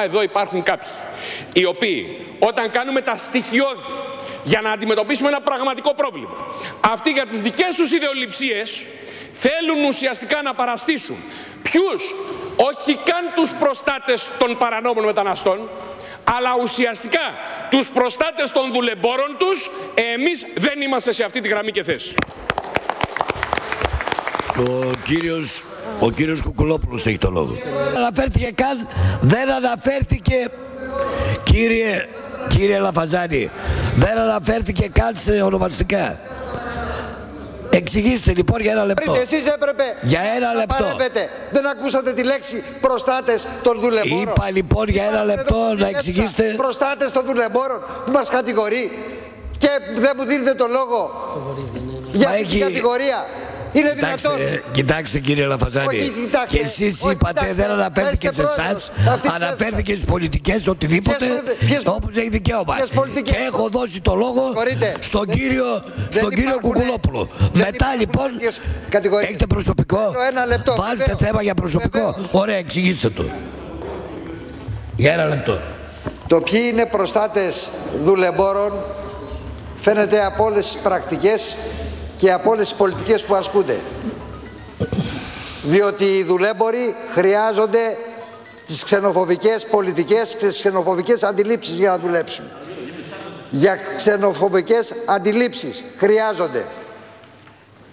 Εδώ υπάρχουν κάποιοι οι οποίοι όταν κάνουμε τα στοιχειώδη για να αντιμετωπίσουμε ένα πραγματικό πρόβλημα αυτοί για τις δικές τους ιδεολειψίες θέλουν ουσιαστικά να παραστήσουν ποιους όχι καν τους προστάτες των παρανόμων μεταναστών αλλά ουσιαστικά τους προστάτες των δουλεμπόρων τους εμείς δεν είμαστε σε αυτή τη γραμμή και θέση. Ο κύριος, ο κύριος Κουκουλόπουλος έχει το λόγο. Αναφέρθηκε καν, δεν αναφέρθηκε, κύριε, κύριε Λαφαζάνη, δεν αναφέρθηκε καν σε ονομαστικά. Εξηγήστε λοιπόν για ένα λεπτό. Εσείς έπρεπε Για ένα να λεπτό. παρέμβετε. Δεν ακούσατε τη λέξη προστάτες των δουλεμπόρων. Είπα λοιπόν για ένα Είμαστε λεπτό εδώ να έψα, εξηγήσετε. Προστάτες των δουλεμπόρων που μας κατηγορεί και δεν μου δίνετε το λόγο για Μα αυτή την έχει- κατηγορία. Είναι δυνατόν. Κοιτάξτε, κοιτάξτε κύριε Λαφαζάνη. Όχι, κοιτάξτε. Και εσείς Όχι, είπατε κοιτάξτε. δεν αναφέρθηκε Είστε σε εσάς, πρόεδρος αυτής της αναφέρθηκε στις πολιτικές οτιδήποτε, Ποιες πολιτι- ποιες- όπως έχει δικαίωμα. ποιες πολιτικές- Και έχω δώσει το λόγο Συγχωρείτε. στον Δεν- κύριο, δεν στον κύριο υπάρχουνε- Κουκουλόπουλο. δεν Μετά υπάρχουν λοιπόν, τέτοιες κατηγορίες. έχετε προσωπικό, Θέλω ένα λεπτό, βάζετε βεβαίως. θέμα για προσωπικό. Βεβαίως. Ωραία, εξηγήστε το. Για ένα λεπτό. Το ποιοι είναι προστάτες δουλεμπόρων φαίνεται από όλες τις πρακτικές και από όλες τις πολιτικές που ασκούνται. Διότι οι δουλέμποροι χρειάζονται τις ξενοφοβικές πολιτικές και τις ξενοφοβικές αντιλήψεις για να δουλέψουν. Για ξενοφοβικές αντιλήψεις χρειάζονται.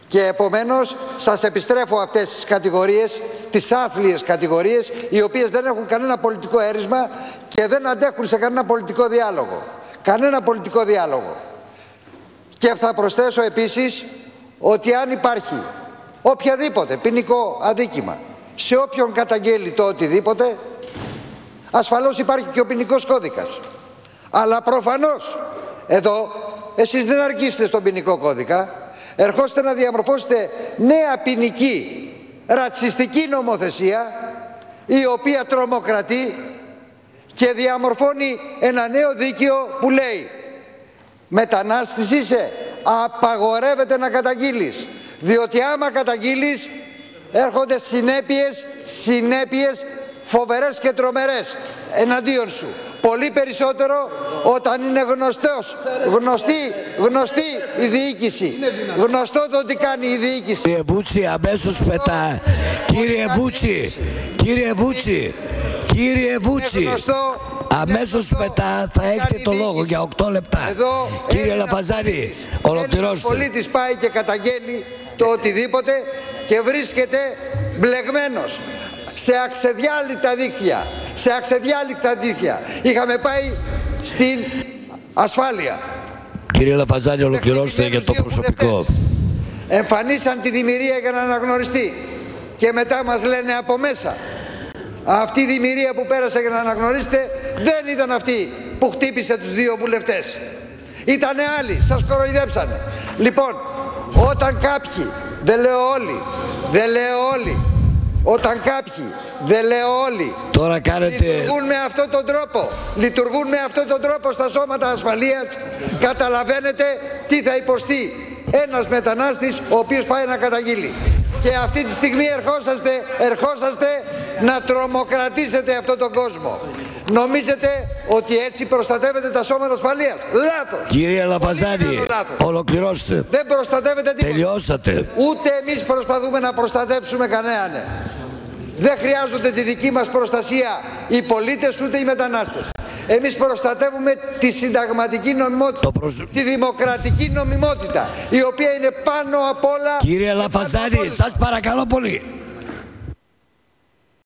Και επομένως σας επιστρέφω αυτές τις κατηγορίες, τις άθλιες κατηγορίες, οι οποίες δεν έχουν κανένα πολιτικό έρισμα και δεν αντέχουν σε κανένα πολιτικό διάλογο. Κανένα πολιτικό διάλογο. Και θα προσθέσω επίσης ότι αν υπάρχει οποιαδήποτε ποινικό αδίκημα σε όποιον καταγγέλει το οτιδήποτε, ασφαλώς υπάρχει και ο ποινικός κώδικας. Αλλά προφανώς εδώ εσείς δεν αρκείστε στον ποινικό κώδικα, ερχόστε να διαμορφώσετε νέα ποινική ρατσιστική νομοθεσία η οποία τρομοκρατεί και διαμορφώνει ένα νέο δίκαιο που λέει μετανάστης είσαι, απαγορεύεται να καταγγείλεις. Διότι άμα καταγγείλεις έρχονται συνέπειες, συνέπειες φοβερές και τρομερές εναντίον σου. Πολύ περισσότερο όταν είναι γνωστός, γνωστή, γνωστή η διοίκηση. Γνωστό το τι κάνει η διοίκηση. Κύριε Βούτσι, αμέσως μετά. Κύριε Βούτσι, κύριε Βούτσι, κύριε Βούτσι. γνωστό, Αμέσως είναι γνωστό μετά θα τι έχετε κάνει το η λόγο διοίκηση. για 8 λεπτά. Εδώ Κύριε ένας Λαφαζάνη, πολίτης- Ένας ολοκληρώστε. πολίτης πάει και καταγγέλει το οτιδήποτε και βρίσκεται μπλεγμένος σε αξεδιάλειπτα δίκτυα. Σε αξεδιάλειπτα δίκτυα. Είχαμε πάει στην ασφάλεια. Κύριε Λαφαζάνη, ολοκληρώστε για το Δύο προσωπικό. βουλευτές Εμφανίσαν τη δημιουργία για να αναγνωριστεί. Και μετά μας λένε από μέσα. Αυτή η δημιουργία που πέρασε για να αναγνωρίσετε δεν ήταν αυτή που χτύπησε τους δύο βουλευτές. Ήτανε άλλοι, σας κοροϊδέψανε. Λοιπόν, όταν κάποιοι, δεν λέω όλοι, δεν λέω όλοι, όταν κάποιοι, δεν λέω όλοι, Τώρα κάνετε... λειτουργούν με αυτόν τον τρόπο. Λειτουργούν με αυτόν τον τρόπο στα σώματα ασφαλείας. Καταλαβαίνετε τι θα υποστεί ένας μετανάστης ο οποίος πάει να καταγγείλει. Και αυτή τη στιγμή ερχόσαστε, ερχόσαστε να τρομοκρατήσετε αυτόν τον κόσμο. Νομίζετε ότι έτσι προστατεύετε τα σώματα ασφαλείας. Λάθος. Κύριε Πολύ Λαφαζάνη, μεγάλο λάθος. ολοκληρώστε. Δεν προστατεύετε τίποτα. Τελειώσατε. Ούτε εμείς προσπαθούμε να προστατέψουμε κανέναν. Δεν χρειάζονται τη δική μας προστασία οι πολίτες ούτε οι μετανάστες. Εμείς προστατεύουμε τη συνταγματική νομιμότητα, Το προσ- τη δημοκρατική νομιμότητα, η οποία είναι πάνω απ' όλα... Κύριε και πάνω απ' Λαφαζάνη, όλους. σας παρακαλώ πολύ.